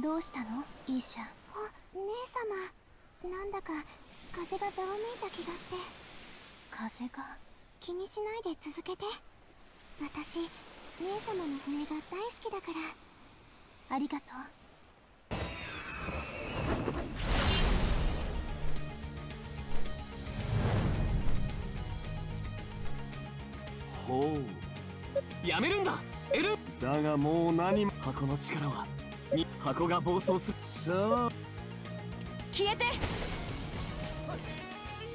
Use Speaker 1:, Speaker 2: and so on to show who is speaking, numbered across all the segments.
Speaker 1: どうしたの？イーシャ。
Speaker 2: あ姉様。なんだか風がざわめいた気がして。
Speaker 1: 風が？
Speaker 2: 気にしないで続けて。私姉様の笛が大好きだから。
Speaker 1: ありがと
Speaker 3: う。ほう。やめるんだ！エルだがもう何も。箱の力はに箱が暴走する。さあ
Speaker 1: 消えて。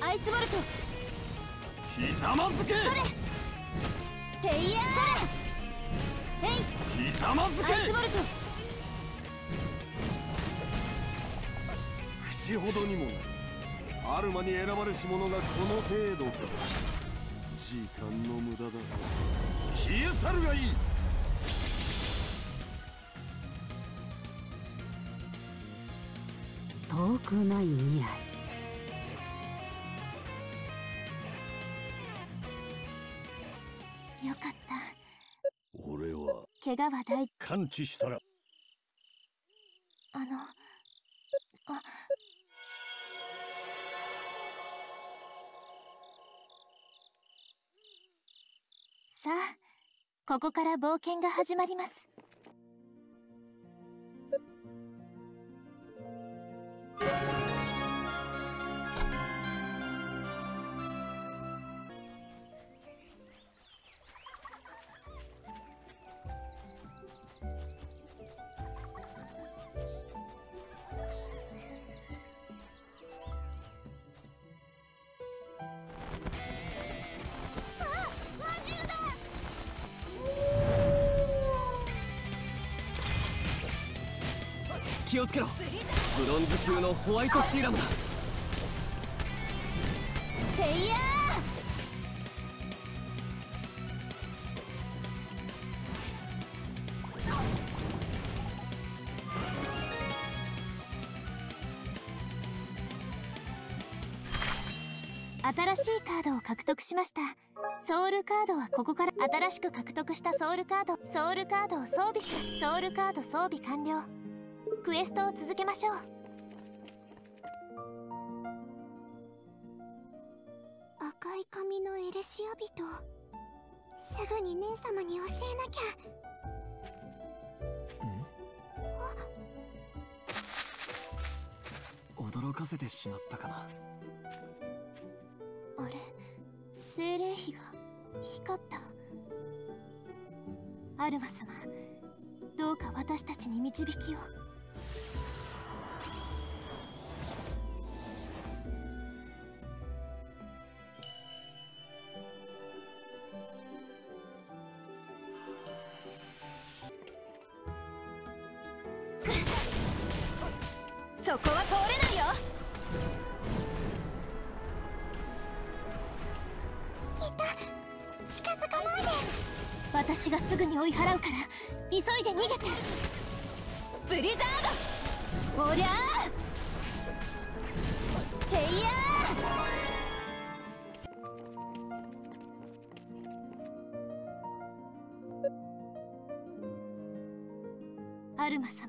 Speaker 1: アイスボルト。
Speaker 3: ひざまずけ。そ
Speaker 1: れ。テイヤー。それ。
Speaker 3: へい。ひざまずけ。
Speaker 1: アイスボルト。
Speaker 3: 口ほどにもない。アルマに選ばれし者がこの程度か。時間の無駄だ。消え去るがいい
Speaker 4: 遠くない未来。
Speaker 1: よかった。
Speaker 3: 俺は。
Speaker 1: 怪我は大
Speaker 3: 完治したら。
Speaker 1: あのあ。さあここから冒険が始まります
Speaker 3: 気をつけろ。ブロンズ級のホワイトシーラムだ。
Speaker 1: テイヤー。新しいカードを獲得しました。ソウルカードはここから新しく獲得したソウルカードソウルカードを装備しソウルカード装備完了。クエストを続けましょう。
Speaker 2: 赤い髪のエレシア人。すぐに姉様に教えなき
Speaker 3: ゃ。驚かせてしまったかな。
Speaker 1: あれ？精霊碑が光った。アルマ様どうか私たちに導きをそこは通れないよ。
Speaker 2: いた。近づかないで。
Speaker 1: 私がすぐに追い払うから急いで逃げて。ブリザードおりゃー。テイヤー。アルマ様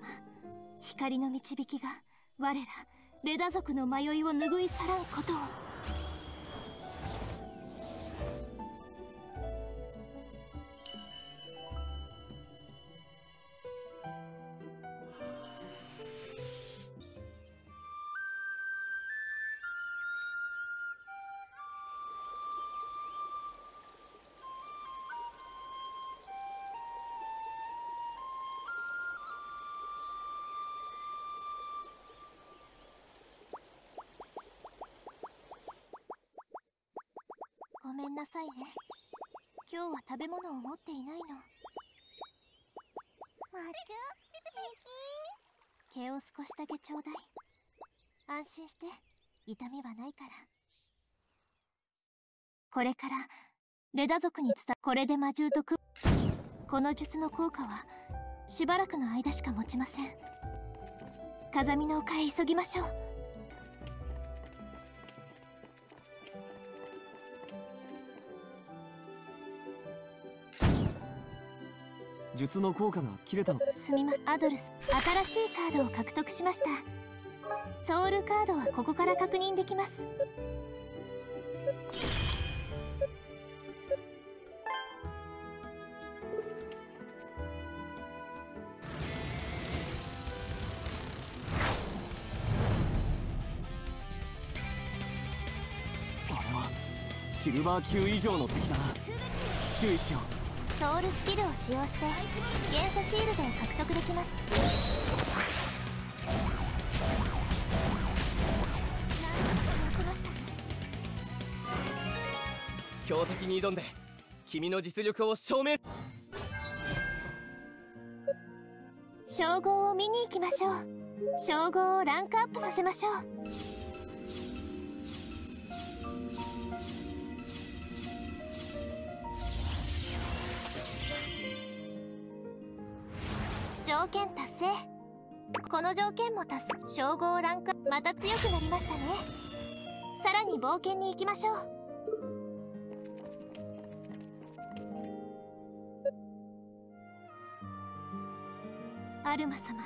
Speaker 1: 光の導きが我らレダ族の迷いを拭い去らんことを。めんなさいね。今日は食べ物を持っていないの。
Speaker 2: マク
Speaker 1: 毛を少しだけちょうだい。安心して。痛みはないから。これからレダ族に伝これで魔獣とくこの術の効果はしばらくの間しか持ちません。風見の丘へ急ぎましょう
Speaker 3: 術の効果が切れたの。
Speaker 1: すみませんアドルス新しいカードを獲得しました。ソウルカードはここから確認できます。
Speaker 3: あれはシルバー級以上の敵だな。注意しよ
Speaker 1: うソウルスキルを使用して元素シールドを獲得できます。
Speaker 3: 強敵に挑んで君の実力を証明。
Speaker 1: 称号を見に行きましょう。称号をランクアップさせましょう条件達成。この条件も達成称号ランクまた強くなりましたね。さらに冒険に行きましょう。アルマ様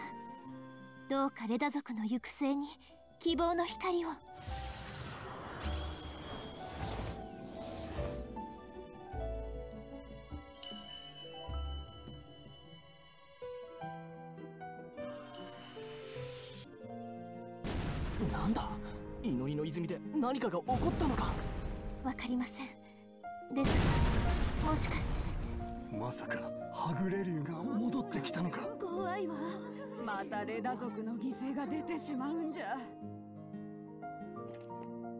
Speaker 1: どうかレダ族の行く末に希望の光を。
Speaker 3: なんだ？祈りの泉で何かが起こったのか？
Speaker 1: わかりません。ですがもしかして。
Speaker 3: まさかはぐれ竜が戻ってきたのか？
Speaker 4: 怖いわ。またレダ族の犠牲が出てしまうんじゃ。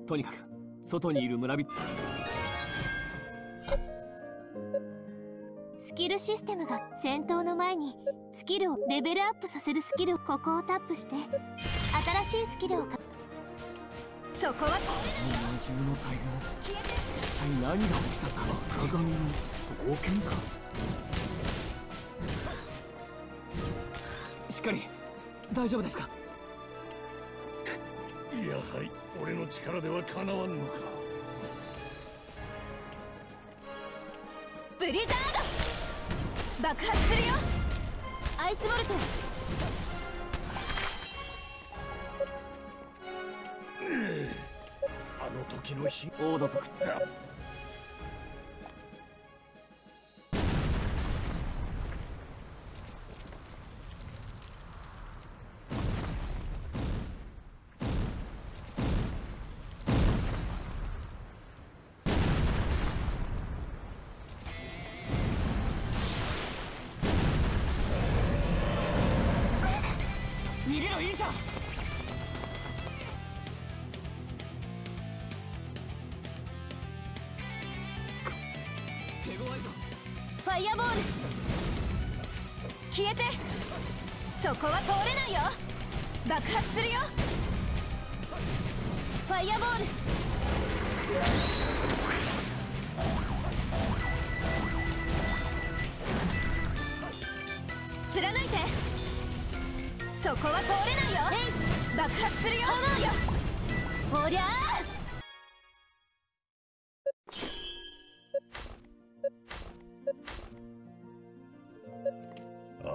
Speaker 3: とにかく外にいる村人。
Speaker 1: スキルシステムが戦闘の前にスキルをレベルアップさせるスキルここをタップして新しいスキルをか
Speaker 4: そこは。
Speaker 3: 日本中の大群一体何が？起きたんだ赤髪の冒険かしっかり大丈夫ですか
Speaker 5: やはり俺の力ではかなわんのか
Speaker 4: ブリザード爆発するよアイスボルト
Speaker 5: 時の日。
Speaker 3: オード族
Speaker 5: ザ
Speaker 3: 逃げろいいじゃん
Speaker 4: 消えて。そこは通れないよ。爆発するよ。ファイアボール。貫いて。そこは通れないよ。爆発するよ。炎よおりゃあ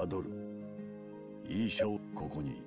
Speaker 5: アドル。イーシャをここに。